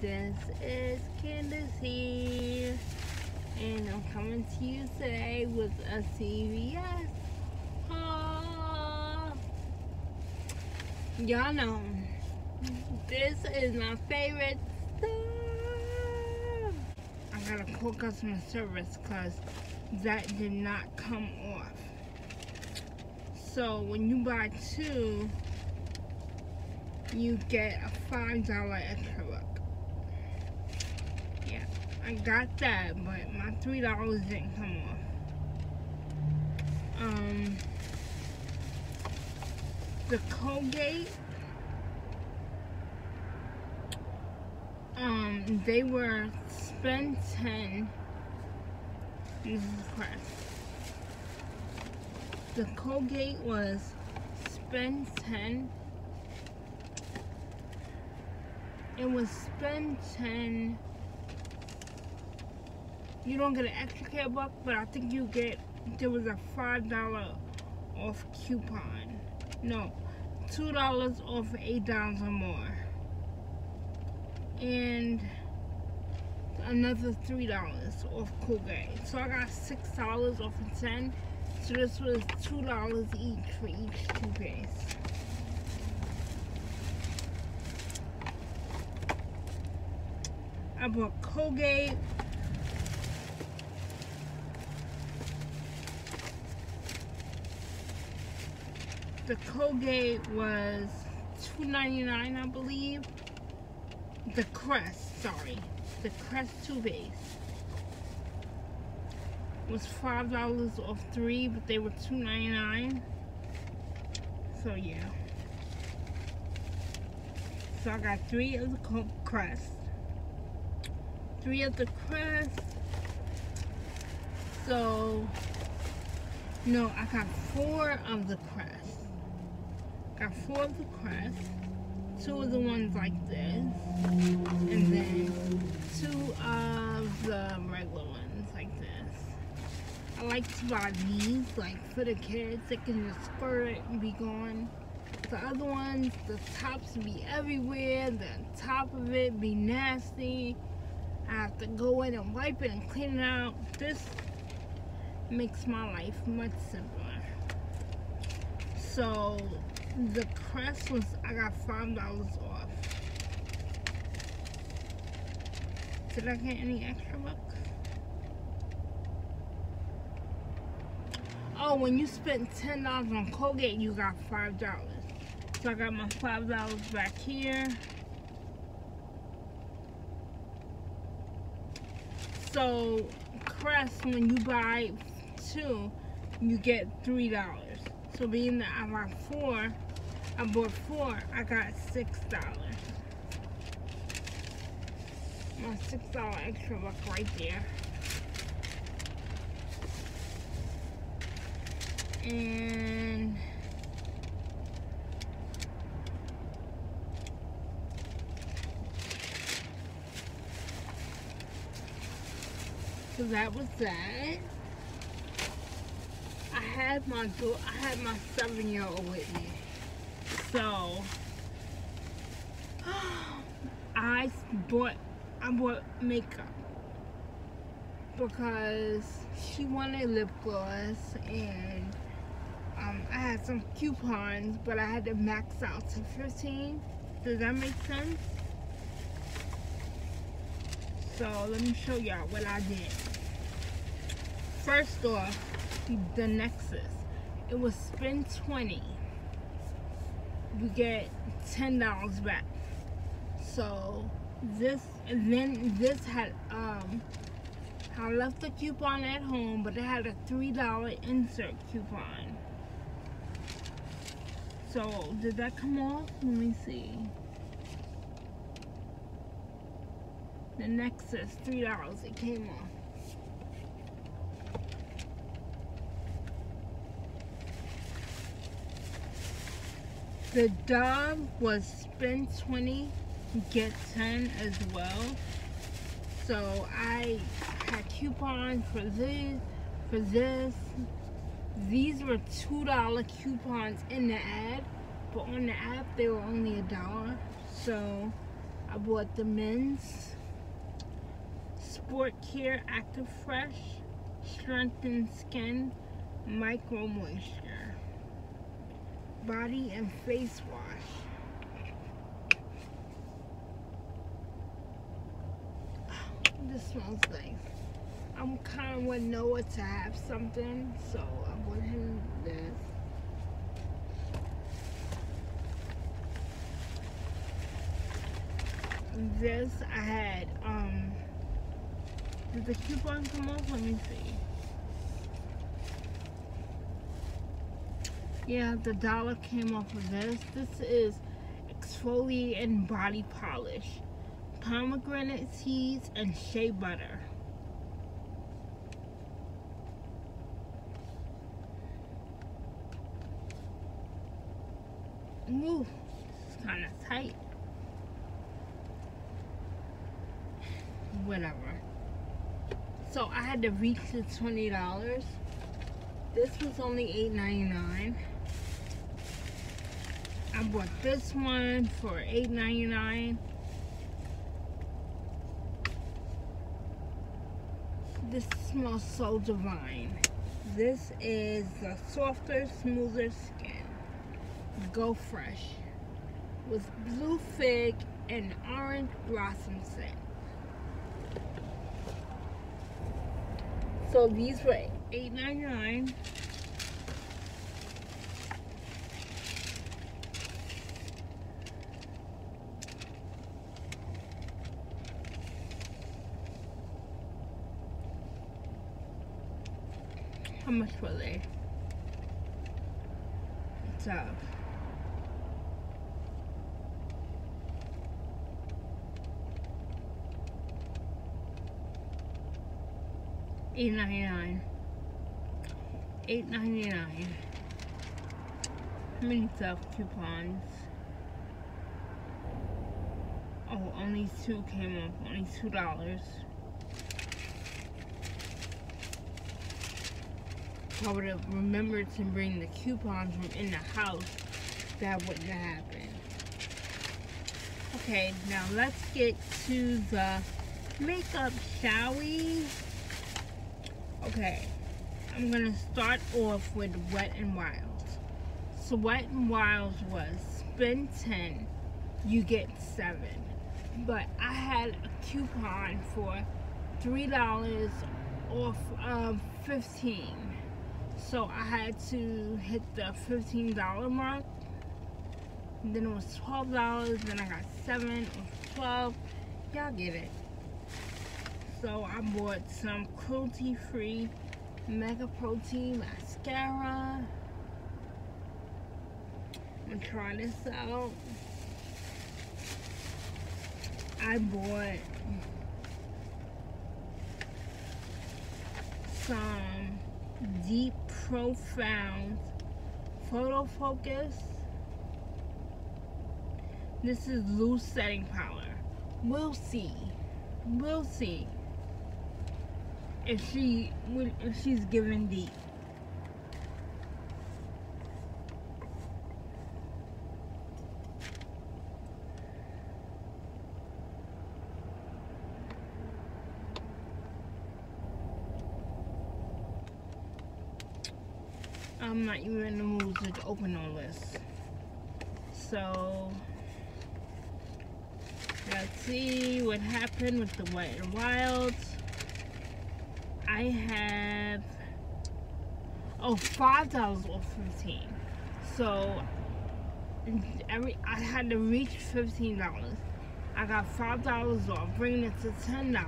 This is Candace here, and I'm coming to you today with a CVS haul. Y'all know, this is my favorite stuff. I gotta call customer service because that did not come off. So when you buy two, you get a $5 extra I got that, but my $3 didn't come off. Um, the Colgate, um, they were spend 10, this is correct. The Colgate was spend 10 it was spend 10 you don't get an extra care buck but I think you get there was a five dollar off coupon. No two dollars off eight dollars or more. And another three dollars off Colgate. So I got six dollars off of ten. So this was two dollars each for each toothpaste I bought Colgate. The Colgate was $2.99, I believe. The Crest, sorry. The Crest toothpaste was $5 off three, but they were $2.99. So, yeah. So, I got three of the Crest three of the crest. So, no, I got four of the crest. Got four of the crest. Two of the ones like this. And then two of the regular ones like this. I like to buy these, like for the kids. They can just squirt it and be gone. The other ones, the tops be everywhere. The top of it be nasty. I have to go in and wipe it and clean it out. This makes my life much simpler. So the crest was, I got $5 off. Did I get any extra bucks? Oh, when you spent $10 on Colgate, you got $5. So I got my $5 back here. So Crest, when you buy two, you get three dollars. So being that I bought four, I bought four, I got six dollars. My six dollar extra buck right there. And so that was that. I had my I had my seven year old with me. So I bought I bought makeup because she wanted lip gloss and um, I had some coupons but I had to max out to 15 does that make sense so let me show y'all what I did first off, the Nexxus. It was spend 20. We get $10 back. So this, then this had, um, I left the coupon at home, but it had a $3 insert coupon. So, did that come off? Let me see. The Nexxus, $3, it came off. The Dove was spend 20, get 10 as well. So I had coupons for this, for this. These were $2 coupons in the ad, but on the app they were only a dollar. So I bought the men's Sport Care Active Fresh Strengthen Skin Micro Moisture Body and Face Wash. This smells nice. I'm kind of want Noah to have something, so I'm going to do this. This I had, um, did the coupon come off? Let me see. Yeah, the dollar came off of this. This is exfoliating body polish, pomegranate seeds, and shea butter. Ooh, it's kind of tight. Whatever. So I had to reach the $20. This was only $8.99. I bought this one for $8.99. This smells so divine. This is the softer, smoother skin. Go Fresh with blue fig and orange blossom scent. So these were $8.99. How much were they? What's up? Eight ninety nine. Eight ninety nine. How many self coupons? Oh, only two came off. Only two dollars. I would have remembered to bring the coupons from in the house, that wouldn't have happened. Okay, now let's get to the makeup, shall we? Okay, I'm gonna start off with Wet and Wild. So Wet and Wild was spend 10, you get 7. But I had a coupon for $3 off of 15 so I had to hit the $15 mark. Then it was $12, then I got 7 or 12 Y'all get it. So I bought some cruelty-free Mega Protein Mascara. I'm gonna try this out. I bought some deep, profound photo focus. This is loose setting powder. We'll see. We'll see if she if she's giving deep. I'm not even in the mood to open all this. So, let's see what happened with the Wet Wilds. I have, oh, $5 off 15 So, every I had to reach $15. I got $5 off, bringing it to $10.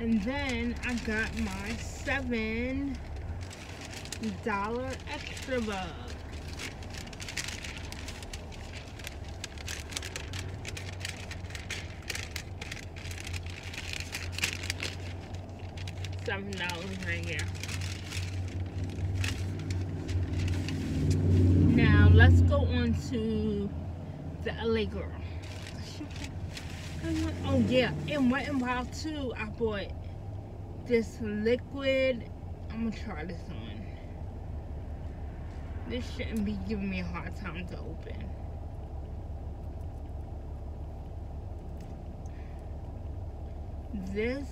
And then I got my 7 dollar extra buck. Seven dollars right here. Now let's go on to the LA girl. Oh yeah, and Wet and Wild too. I bought this liquid. I'm gonna try this on. This shouldn't be giving me a hard time to open. this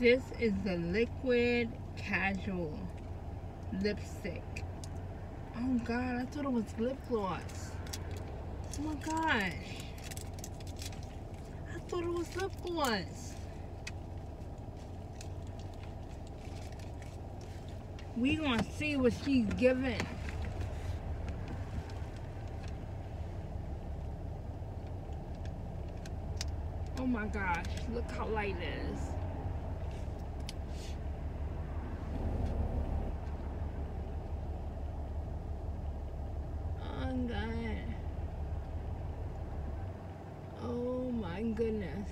This is the liquid casual lipstick. Oh god, I thought it was lip gloss. Oh my gosh. Thought it was. We gonna see what she's giving. Oh my gosh, look how light it is. goodness.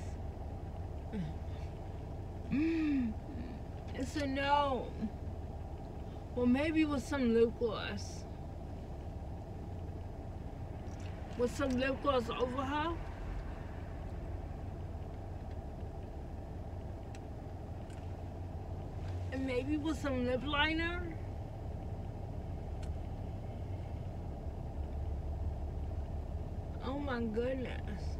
It's a no. Well, maybe with some lip gloss. With some lip gloss over her. And maybe with some lip liner. Oh my goodness.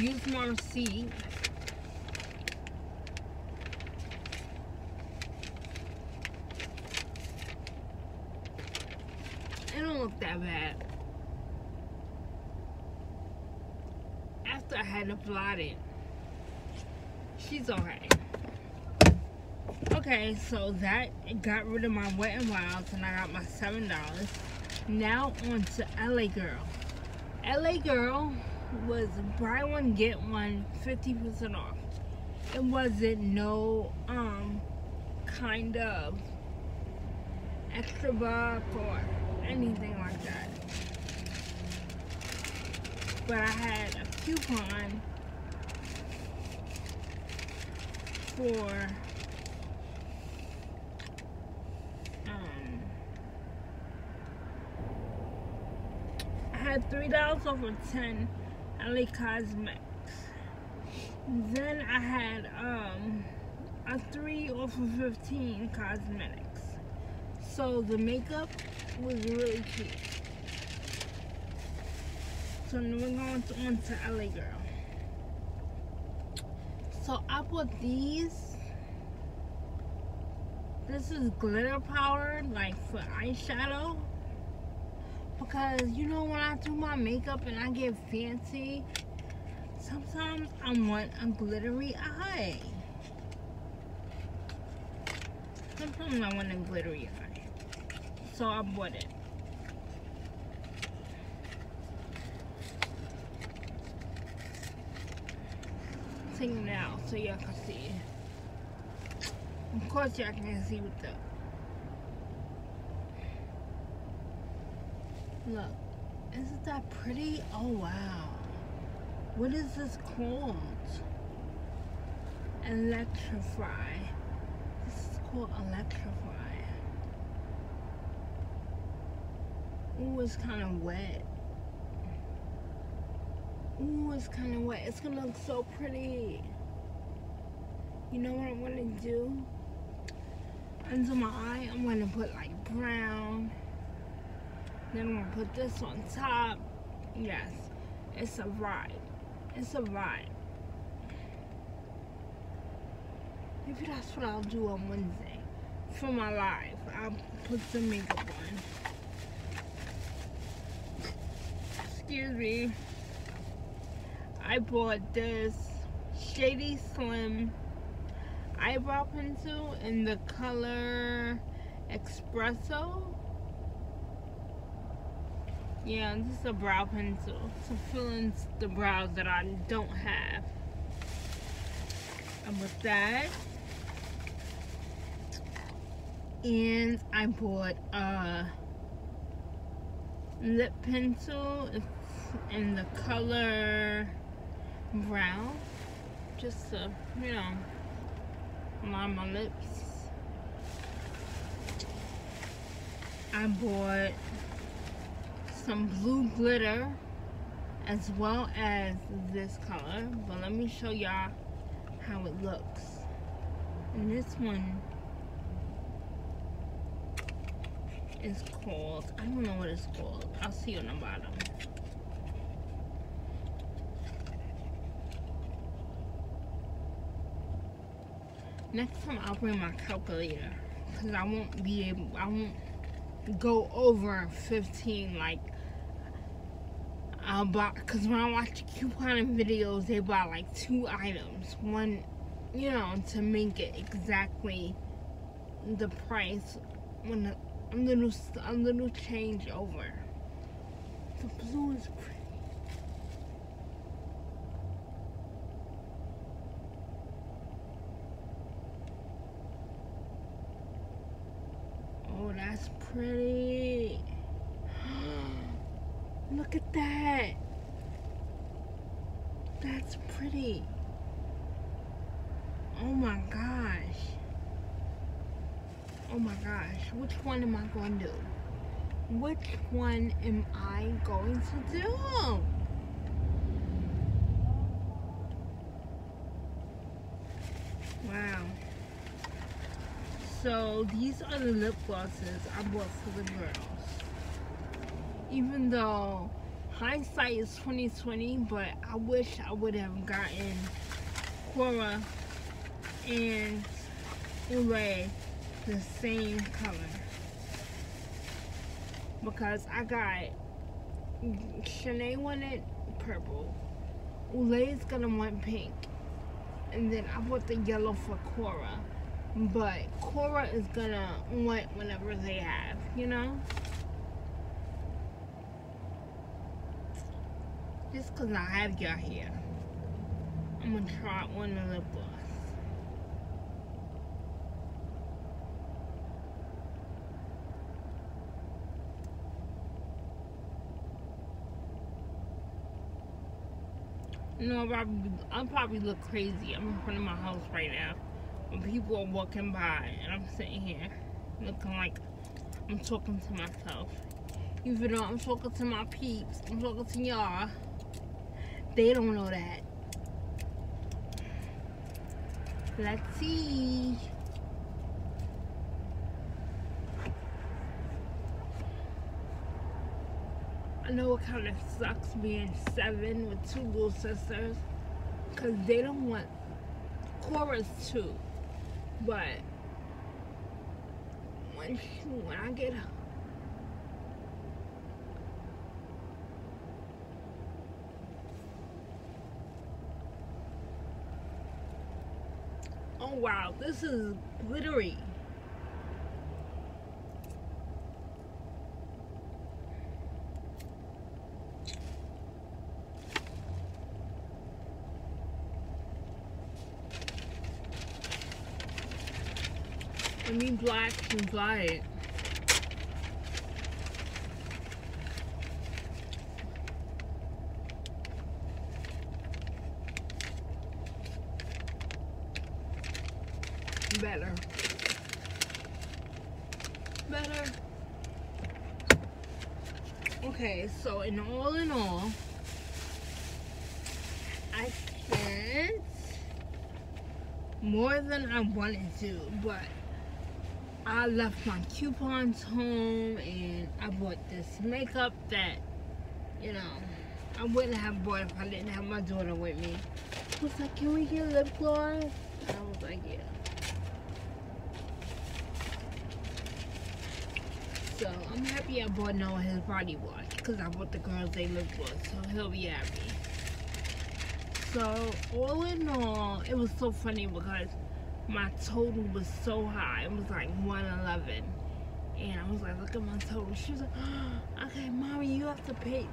Use more seed. It don't look that bad. After I had applied it, she's alright. Okay, so that got rid of my Wet and Wilds and I got my $7. Now on to LA Girl. LA Girl was buy one get one 50% off. It wasn't no um kind of extra buck or anything like that. But I had a coupon for um I had three dollars off of ten LA Cosmetics. Then I had um, a 3 off of 15 cosmetics. So the makeup was really cute. So now we're going on to LA Girl. So I bought these. This is glitter powder, like for eyeshadow because you know when I do my makeup and I get fancy sometimes I want a glittery eye. Sometimes I want a glittery eye. So I bought it. Taking it out so y'all can see. Of course y'all can see with the Look, isn't that pretty? Oh wow. What is this called? Electrify. This is called Electrify. Ooh, it's kind of wet. Ooh, it's kind of wet. It's gonna look so pretty. You know what I'm gonna do? Under my eye, I'm gonna put like brown. Then I'm gonna put this on top. Yes, it's a vibe. It's a vibe. Maybe that's what I'll do on Wednesday for my live. I'll put some makeup on. Excuse me. I bought this Shady Slim eyebrow pencil in the color Espresso. Yeah, this is a brow pencil to fill in the brows that I don't have. And with that, and I bought a lip pencil in the color brown, just to, you know, line my lips. I bought some blue glitter as well as this color. But let me show y'all how it looks. And this one is called, I don't know what it's called. I'll see you on the bottom. Next time I'll bring my calculator because I won't be able, I won't go over 15 like Uh, I'll buy, because when I watch couponing videos, they buy like two items. One, you know, to make it exactly the price when the, a little, a little change over. The blue is pretty. Oh, that's pretty. Look at that. That's pretty. Oh my gosh. Oh my gosh. Which one am I going to do? Which one am I going to do? Wow. So these are the lip glosses I bought for the girls. Even though hindsight is 2020, but I wish I would have gotten Cora and Ray the same color. Because I got Shanae wanted purple. Ulay's gonna want pink. And then I bought the yellow for Cora. But Cora is gonna want whatever they have, you know? Just cause I have y'all here. I'm gonna try one of the gloss. No, I'll probably, I'll probably look crazy. I'm in front of my house right now. When people are walking by and I'm sitting here looking like I'm talking to myself. Even though I'm talking to my peeps, I'm talking to y'all. They don't know that. Let's see. I know it kind of sucks being seven with two little sisters because they don't want chorus too. But when when I get Oh wow, this is glittery. I mean black and white. Better. Better. Okay, so in all in all, I spent more than I wanted to, but I left my coupons home and I bought this makeup that, you know, I wouldn't have bought if I didn't have my daughter with me. She was like, can we get lip gloss? And I was like, yeah. So I'm happy I bought Noah his body wash because I bought the girls they lip gloss, so he'll be happy. So all in all, it was so funny because my total was so high. It was like 111. And I was like, look at my total. She was like, oh, okay, mommy, you have to pay.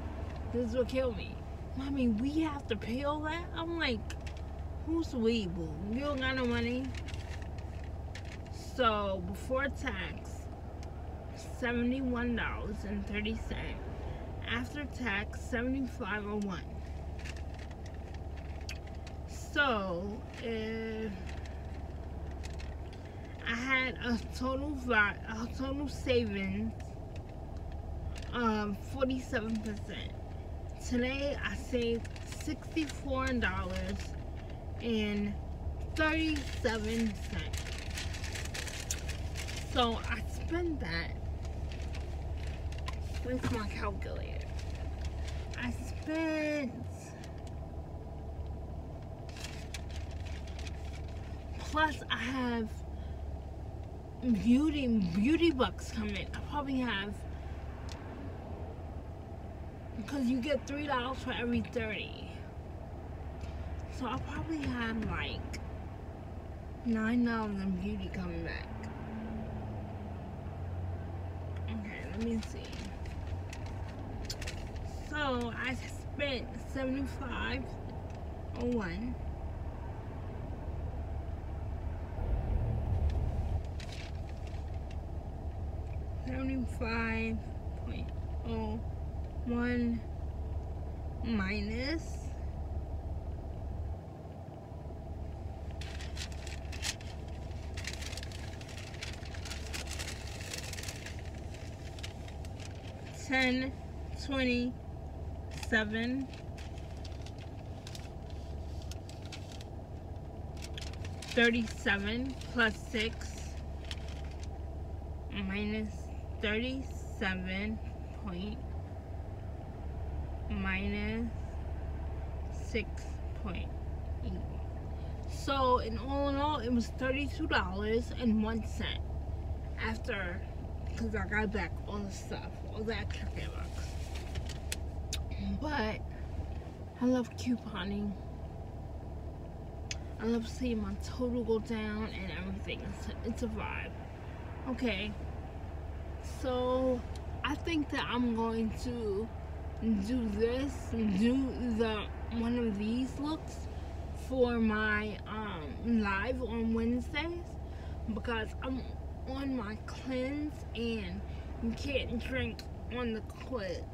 This will kill me. Mommy, we have to pay all that? I'm like, who's we, boo? You don't got no money? So, before tax, $71.30. After tax, 75.01. So, if I had a total a total savings um 47%. Today I saved $64 and 37 cents. So I spent that with my calculator. I spent plus I have beauty beauty bucks coming. I probably have because you get three dollars for every thirty. So I'll probably have like nine dollars in beauty coming back. Okay, let me see. So I spent seventy-five oh one. Seventy-five point oh one minus ten twenty seven thirty seven plus six minus thirty seven point minus 6.8. So in all in all, it was $32.01 after, because I got back all the stuff, all the extra bucks. But I love couponing. I love seeing my total go down and everything. It's a, it's a vibe. Okay. So I think that I'm going to do this, do the one of these looks for my um, live on Wednesdays because I'm on my cleanse and you can't drink on the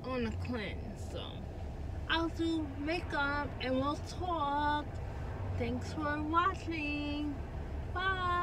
on the cleanse. So I'll do makeup and we'll talk. Thanks for watching. Bye.